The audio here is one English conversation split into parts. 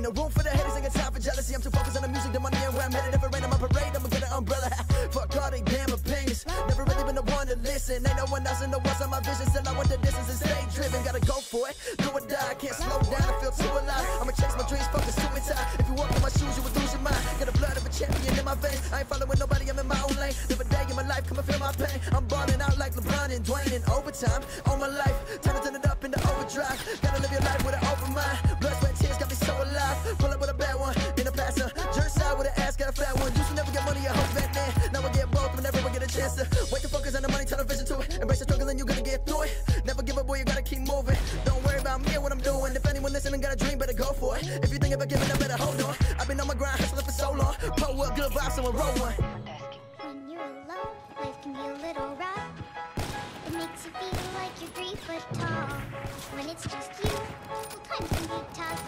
Ain't no room for the haters, ain't got time for jealousy. I'm too focused on the music, the money, and where I'm headed. If it rain on my parade, I'ma get an umbrella. Fuck all they damn opinions. Never really been the one to listen. Ain't no one else in the world's on my vision. Still, I want the distance and stay driven. Gotta go for it, do or die. Can't slow down, I feel too alive. I'ma chase my dreams, focus to it time. If you walk in my shoes, you would lose your mind. Got the blood of a champion in my veins. I ain't following nobody, I'm in my own lane. Live a day in my life, come and feel my pain. I'm balling out like LeBron and Dwayne in overtime. All my life, on. I've been on my grind, hustling for so long. Pull up, good vibes, someone roll one. When you're alone, life can be a little rough. It makes you feel like you're three foot tall. When it's just you, well, times can be tough.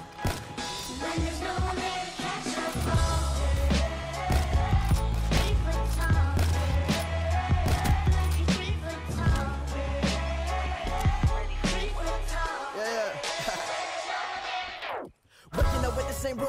When there's no one there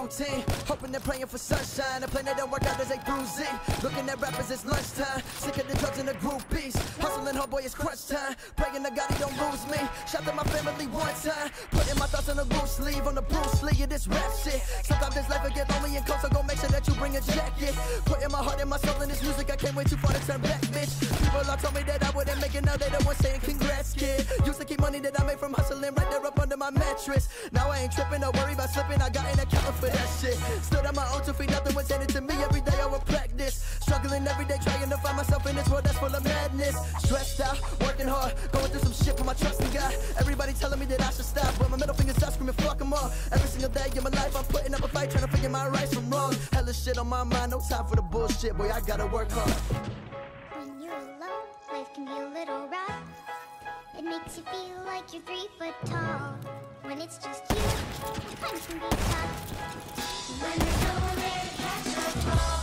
routine, hoping and praying for sunshine. A plan that don't work out as A Z. Looking at rappers, it's lunchtime. Sick of the drugs and the groupies. Hustling hard, boy, it's crunch time. Praying to God he don't lose me. Shout to my family one time. Putting my thoughts on the loose sleeve, on the Bruce Lee of this rap shit. Sometimes this life will get lonely and cold, so go make sure that you bring a jacket. Putting my heart and my soul in this music, I can't wait too far to turn back, bitch. People all told me that I wouldn't make it, now they the ones saying congrats, kid. Used to keep money that I made from hustling right there up under my mattress. Now I ain't tripping, don't worry about slipping, I got an account for that shit. Stood on my own two feet, nothing was handed to me every day, I would practice. Struggling every day, trying to find myself in this world that's full of madness. Stressed out, working hard, going through some shit for my trust in God. Everybody telling me that I should stop, but my middle finger's up, screaming fuck 'em all. Every single day in my life, I'm putting up a fight, trying to figure my rights from wrong. Hella shit on my mind, no time for the bullshit, boy, I gotta work hard. When you're alone, life can be a little rough. It makes you feel like you're three foot tall. When it's just you, times can be tough. When one there catch or fall.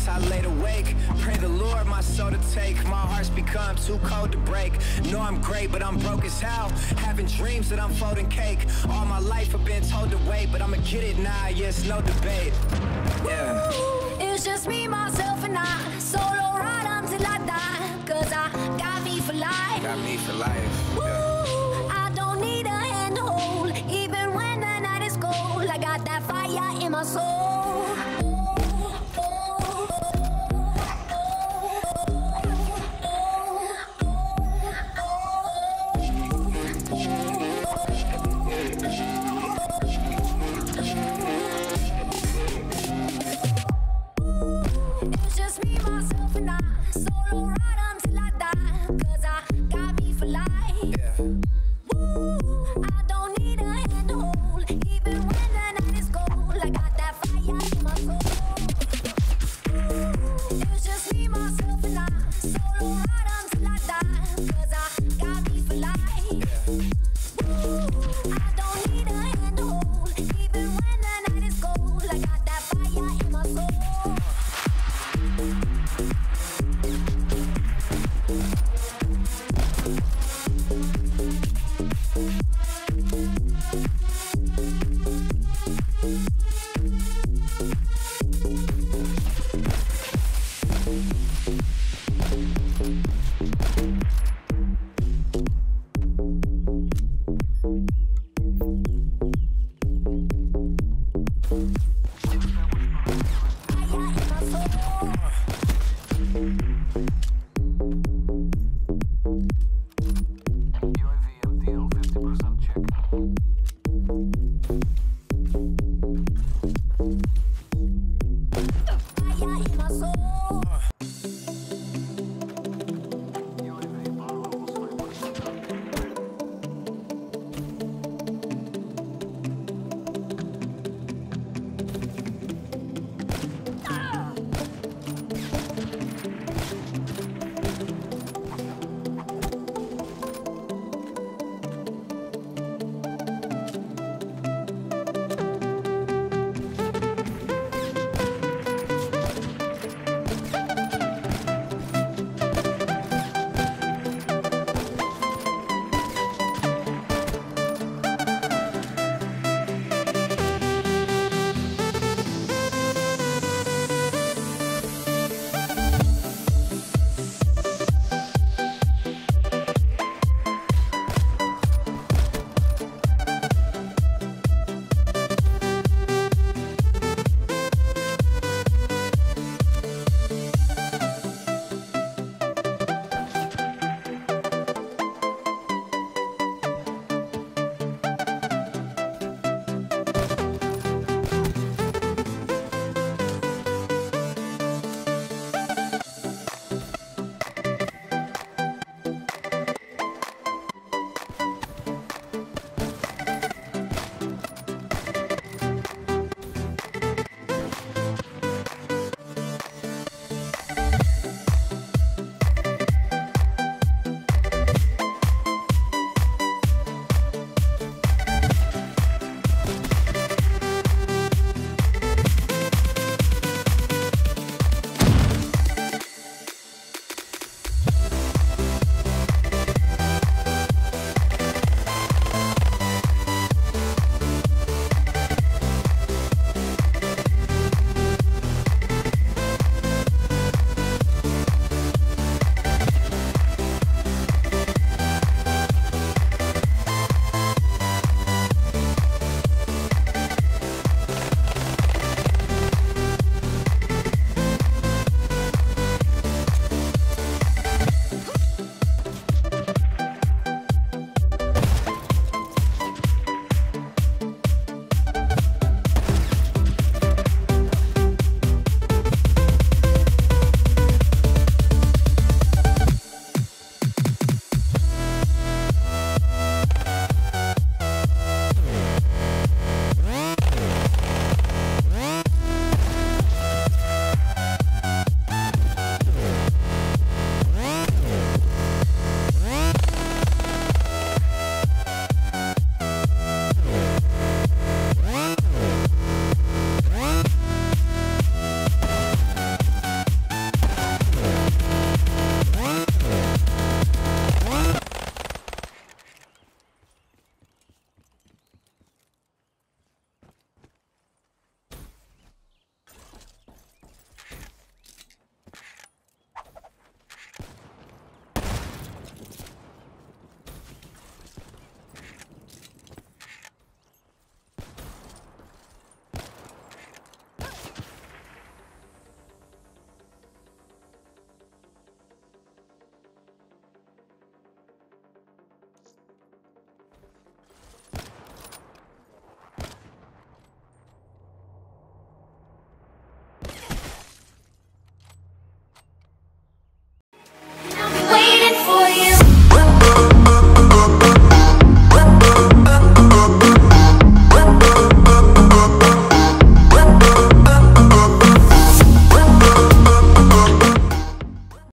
nights I laid awake Pray the Lord my soul to take. My heart's become too cold to break. Know I'm great but I'm broke as hell. Having dreams that I'm folding cake. All my life I've been told to wait But I'ma get it now, yeah, no debate. Yeah. Ooh, It's just me, myself and I. Solo ride until I die. Cause I got me for life. Got me for life Ooh, yeah. I don't need a handhold. Even when the night is cold I got that fire in my soul.